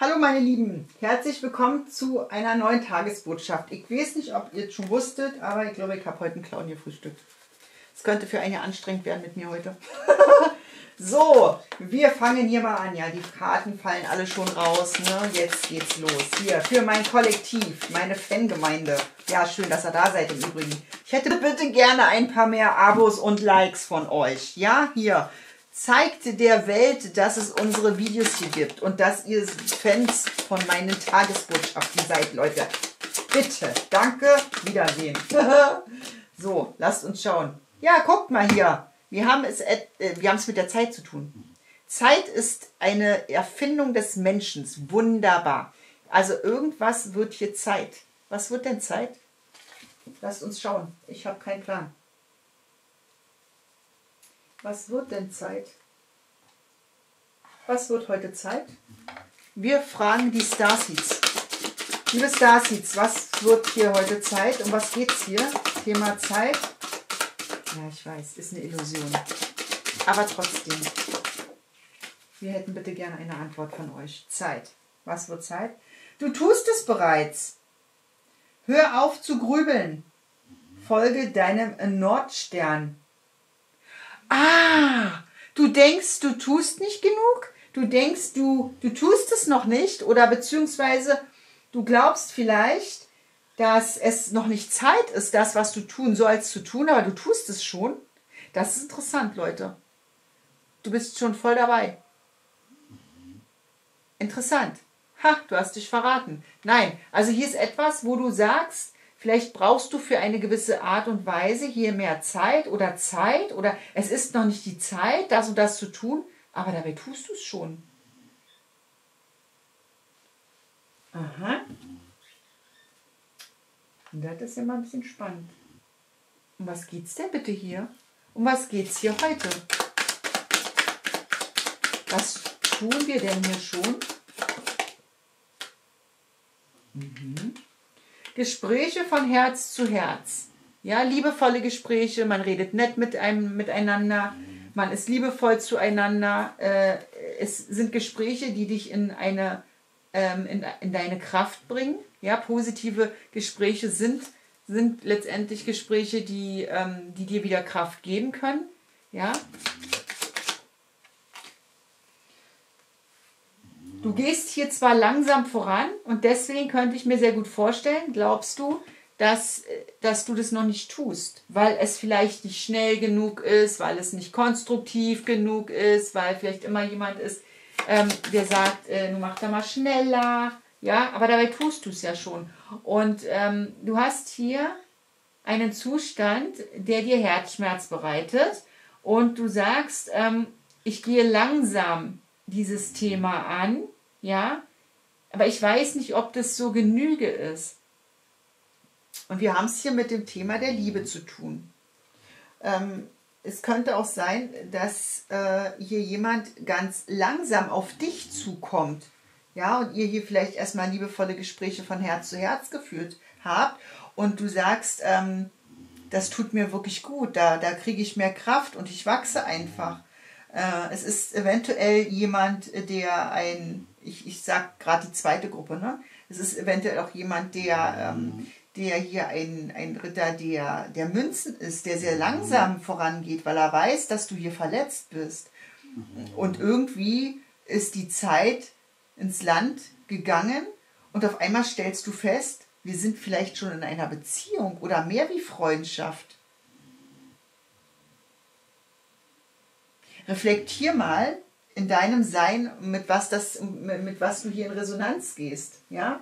Hallo meine Lieben, herzlich willkommen zu einer neuen Tagesbotschaft. Ich weiß nicht, ob ihr es schon wusstet, aber ich glaube, ich habe heute einen Clown gefrühstückt. Es könnte für einen anstrengend werden mit mir heute. so, wir fangen hier mal an. Ja, die Karten fallen alle schon raus. Ne? Jetzt geht's los. Hier, für mein Kollektiv, meine Fangemeinde. Ja, schön, dass ihr da seid im Übrigen. Ich hätte bitte gerne ein paar mehr Abos und Likes von euch. Ja, hier zeigt der Welt, dass es unsere Videos hier gibt und dass ihr Fans von meinen Tagesbotschaften seid, Leute. Bitte, danke, Wiedersehen. so, lasst uns schauen. Ja, guckt mal hier. Wir haben es, äh, wir haben es mit der Zeit zu tun. Zeit ist eine Erfindung des Menschen. Wunderbar. Also irgendwas wird hier Zeit. Was wird denn Zeit? Lasst uns schauen. Ich habe keinen Plan. Was wird denn Zeit? Was wird heute Zeit? Wir fragen die Starseeds. Liebe Starseeds, was wird hier heute Zeit? Um was geht es hier? Thema Zeit. Ja, ich weiß, ist eine Illusion. Aber trotzdem. Wir hätten bitte gerne eine Antwort von euch. Zeit. Was wird Zeit? Du tust es bereits. Hör auf zu grübeln. Folge deinem Nordstern. Ah, du denkst, du tust nicht genug? Du denkst, du, du tust es noch nicht? Oder beziehungsweise du glaubst vielleicht, dass es noch nicht Zeit ist, das, was du tun sollst, zu tun, aber du tust es schon. Das ist interessant, Leute. Du bist schon voll dabei. Interessant. Ha, du hast dich verraten. Nein, also hier ist etwas, wo du sagst, Vielleicht brauchst du für eine gewisse Art und Weise hier mehr Zeit oder Zeit oder es ist noch nicht die Zeit, das und das zu tun, aber dabei tust du es schon. Aha. Und das ist immer ein bisschen spannend. Um was geht's denn bitte hier? Um was geht's hier heute? Was tun wir denn hier schon? Mhm. Gespräche von Herz zu Herz. Ja, liebevolle Gespräche, man redet nett mit einem, miteinander, man ist liebevoll zueinander. Äh, es sind Gespräche, die dich in eine ähm, in, in deine Kraft bringen. Ja, positive Gespräche sind, sind letztendlich Gespräche, die, ähm, die dir wieder Kraft geben können. Ja, Du gehst hier zwar langsam voran und deswegen könnte ich mir sehr gut vorstellen, glaubst du, dass, dass du das noch nicht tust, weil es vielleicht nicht schnell genug ist, weil es nicht konstruktiv genug ist, weil vielleicht immer jemand ist, ähm, der sagt, äh, du mach da mal schneller, ja, aber dabei tust du es ja schon. Und ähm, du hast hier einen Zustand, der dir Herzschmerz bereitet und du sagst, ähm, ich gehe langsam dieses Thema an, ja, aber ich weiß nicht, ob das so Genüge ist. Und wir haben es hier mit dem Thema der Liebe zu tun. Ähm, es könnte auch sein, dass äh, hier jemand ganz langsam auf dich zukommt. Ja, und ihr hier vielleicht erstmal liebevolle Gespräche von Herz zu Herz geführt habt und du sagst, ähm, das tut mir wirklich gut, da, da kriege ich mehr Kraft und ich wachse einfach. Äh, es ist eventuell jemand, der ein, ich, ich sag gerade die zweite Gruppe, ne? Es ist eventuell auch jemand, der, ähm, der hier ein, ein Ritter der, der Münzen ist, der sehr langsam vorangeht, weil er weiß, dass du hier verletzt bist. Und irgendwie ist die Zeit ins Land gegangen und auf einmal stellst du fest, wir sind vielleicht schon in einer Beziehung oder mehr wie Freundschaft. reflektier mal in deinem Sein, mit was, das, mit was du hier in Resonanz gehst. Ja?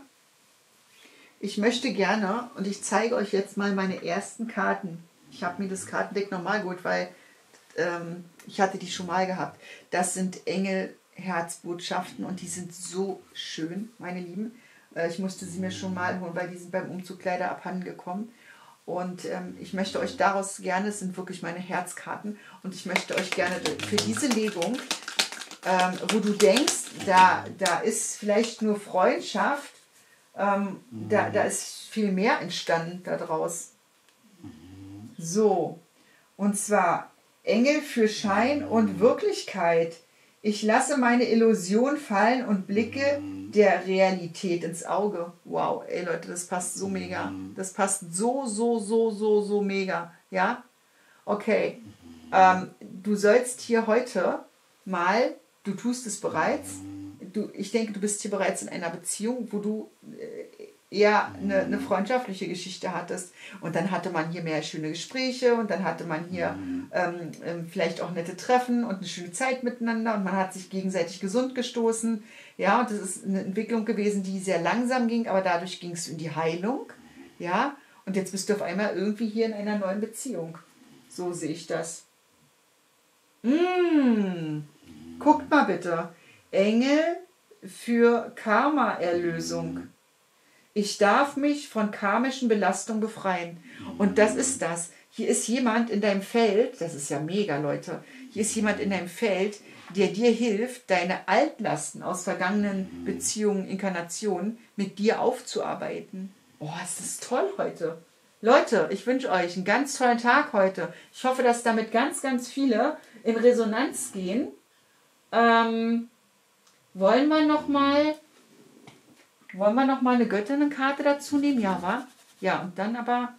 Ich möchte gerne, und ich zeige euch jetzt mal meine ersten Karten. Ich habe mir das Kartendeck nochmal geholt, weil ähm, ich hatte die schon mal gehabt. Das sind Engelherzbotschaften und die sind so schön, meine Lieben. Äh, ich musste sie mir schon mal holen, weil die sind beim Umzug leider abhanden gekommen. Und ähm, ich möchte euch daraus gerne, es sind wirklich meine Herzkarten, und ich möchte euch gerne für diese Legung, ähm, wo du denkst, da, da ist vielleicht nur Freundschaft, ähm, da, da ist viel mehr entstanden daraus. So, und zwar Engel für Schein und Wirklichkeit. Ich lasse meine Illusion fallen und blicke der Realität ins Auge. Wow, ey Leute, das passt so mega. Das passt so, so, so, so, so mega. Ja? Okay. Ähm, du sollst hier heute mal, du tust es bereits, du, ich denke, du bist hier bereits in einer Beziehung, wo du äh, eher eine, eine, freundschaftliche Geschichte hattest. Und dann hatte man hier mehr schöne Gespräche und dann hatte man hier ähm, ähm, vielleicht auch nette Treffen und eine schöne Zeit miteinander und man hat sich gegenseitig gesund gestoßen. Ja, und das ist eine Entwicklung gewesen, die sehr langsam ging, aber dadurch gingst du in die Heilung. Ja, und jetzt bist du auf einmal irgendwie hier in einer neuen Beziehung. So sehe ich das. Mmh. Guckt mal bitte. Engel für Karma-Erlösung. Ich darf mich von karmischen Belastungen befreien. Und das ist das. Hier ist jemand in deinem Feld, das ist ja mega, Leute. Hier ist jemand in deinem Feld, der dir hilft, deine Altlasten aus vergangenen Beziehungen, Inkarnationen mit dir aufzuarbeiten. Oh, ist das toll heute. Leute, ich wünsche euch einen ganz tollen Tag heute. Ich hoffe, dass damit ganz, ganz viele in Resonanz gehen. Ähm, wollen wir noch mal wollen wir noch mal eine Göttinnenkarte dazu nehmen? Ja, wa? Ja, und dann aber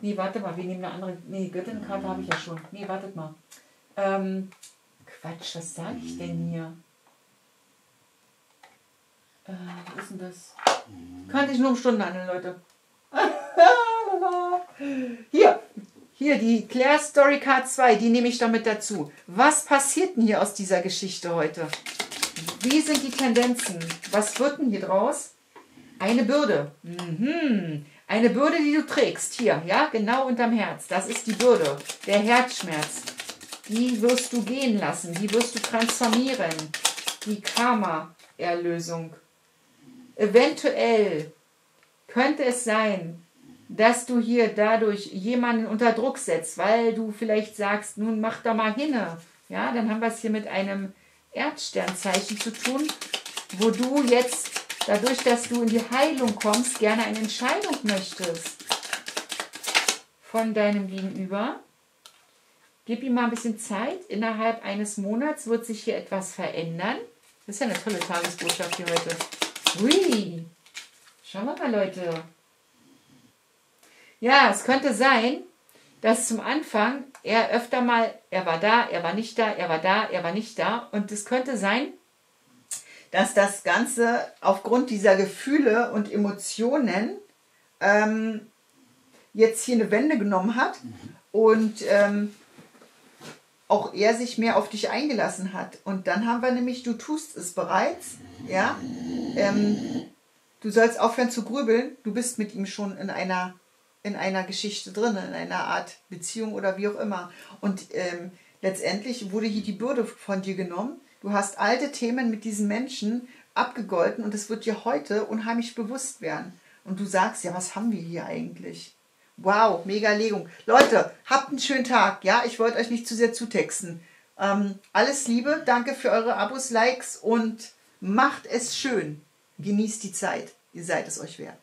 Nee, warte mal, wir nehmen eine andere. Nee, Göttinnenkarte habe ich ja schon. Nee, wartet mal. Ähm, Quatsch, was sage ich denn hier? Äh, wo ist denn das? Könnte ich nur um Stunden handeln, Leute. hier, hier, die Claire Story Card 2, die nehme ich damit dazu. Was passiert denn hier aus dieser Geschichte heute? Wie sind die Tendenzen? Was wird denn hier draus? Eine Bürde. Mhm. Eine Bürde, die du trägst. Hier, ja, genau unterm Herz. Das ist die Bürde. Der Herzschmerz. Die wirst du gehen lassen. Die wirst du transformieren. Die Karma-Erlösung. Eventuell könnte es sein, dass du hier dadurch jemanden unter Druck setzt, weil du vielleicht sagst, nun mach da mal hinne. Ja, dann haben wir es hier mit einem Erdsternzeichen zu tun, wo du jetzt, dadurch, dass du in die Heilung kommst, gerne eine Entscheidung möchtest von deinem Gegenüber. Gib ihm mal ein bisschen Zeit. Innerhalb eines Monats wird sich hier etwas verändern. Das ist ja eine tolle Tagesbotschaft hier heute. Hui. Schauen wir mal, Leute. Ja, es könnte sein, dass zum Anfang er öfter mal, er war da, er war nicht da, er war da, er war nicht da. Und es könnte sein, dass das Ganze aufgrund dieser Gefühle und Emotionen ähm, jetzt hier eine Wende genommen hat und ähm, auch er sich mehr auf dich eingelassen hat. Und dann haben wir nämlich, du tust es bereits, ja. Ähm, du sollst aufhören zu grübeln. Du bist mit ihm schon in einer in einer Geschichte drin, in einer Art Beziehung oder wie auch immer. Und ähm, letztendlich wurde hier die Bürde von dir genommen. Du hast alte Themen mit diesen Menschen abgegolten und es wird dir heute unheimlich bewusst werden. Und du sagst, ja, was haben wir hier eigentlich? Wow, mega Legung. Leute, habt einen schönen Tag. Ja, ich wollte euch nicht zu sehr zutexten. Ähm, alles Liebe, danke für eure Abos, Likes und macht es schön. Genießt die Zeit. Ihr seid es euch wert.